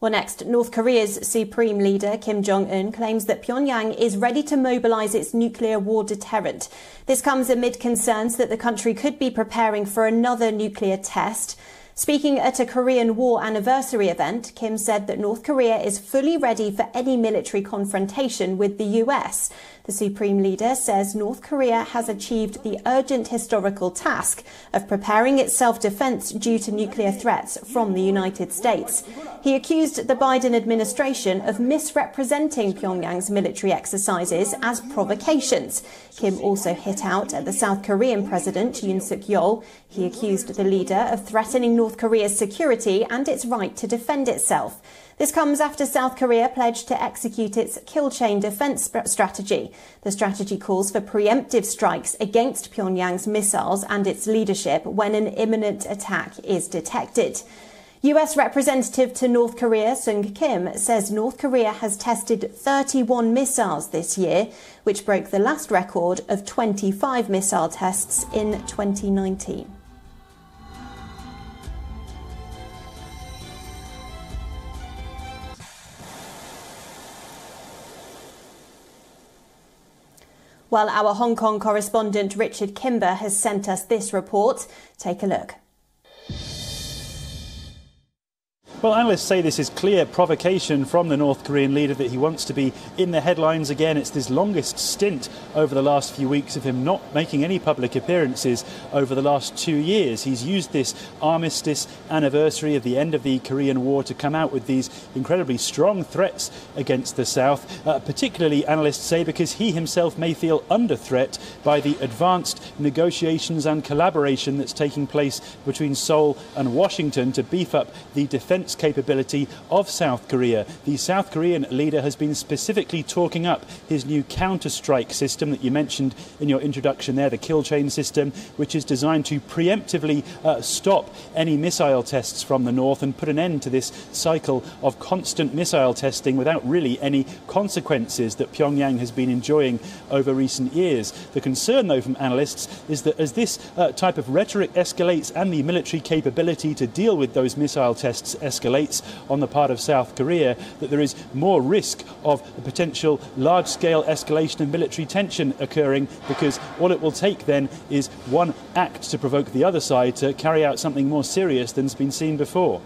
Well, next, North Korea's supreme leader, Kim Jong un, claims that Pyongyang is ready to mobilize its nuclear war deterrent. This comes amid concerns that the country could be preparing for another nuclear test. Speaking at a Korean War anniversary event, Kim said that North Korea is fully ready for any military confrontation with the US. The Supreme Leader says North Korea has achieved the urgent historical task of preparing its self-defense due to nuclear threats from the United States. He accused the Biden administration of misrepresenting Pyongyang's military exercises as provocations. Kim also hit out at the South Korean President Yoon Suk Yeol. He accused the leader of threatening North Korea's security and its right to defend itself. This comes after South Korea pledged to execute its kill chain defense strategy. The strategy calls for preemptive strikes against Pyongyang's missiles and its leadership when an imminent attack is detected. US Representative to North Korea Sung Kim says North Korea has tested 31 missiles this year, which broke the last record of 25 missile tests in 2019. Well, our Hong Kong correspondent Richard Kimber has sent us this report. Take a look. Well, analysts say this is clear provocation from the North Korean leader that he wants to be in the headlines again. It's this longest stint over the last few weeks of him not making any public appearances over the last two years. He's used this armistice anniversary of the end of the Korean War to come out with these incredibly strong threats against the South, uh, particularly, analysts say, because he himself may feel under threat by the advanced negotiations and collaboration that's taking place between Seoul and Washington to beef up the defense defence capability of South Korea. The South Korean leader has been specifically talking up his new counter-strike system that you mentioned in your introduction there, the kill chain system, which is designed to preemptively uh, stop any missile tests from the north and put an end to this cycle of constant missile testing without really any consequences that Pyongyang has been enjoying over recent years. The concern, though, from analysts is that as this uh, type of rhetoric escalates and the military capability to deal with those missile tests escalates, escalates on the part of South Korea, that there is more risk of a potential large scale escalation of military tension occurring because all it will take then is one act to provoke the other side to carry out something more serious than's been seen before.